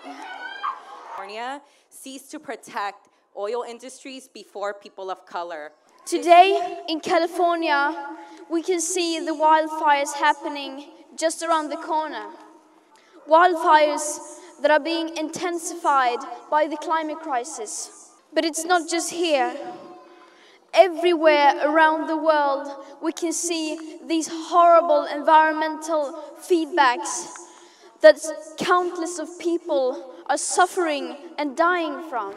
California seeks to protect oil industries before people of color. Today in California, we can see the wildfires happening just around the corner. Wildfires that are being intensified by the climate crisis. But it's not just here. Everywhere around the world, we can see these horrible environmental feedbacks that countless of people are suffering and dying from.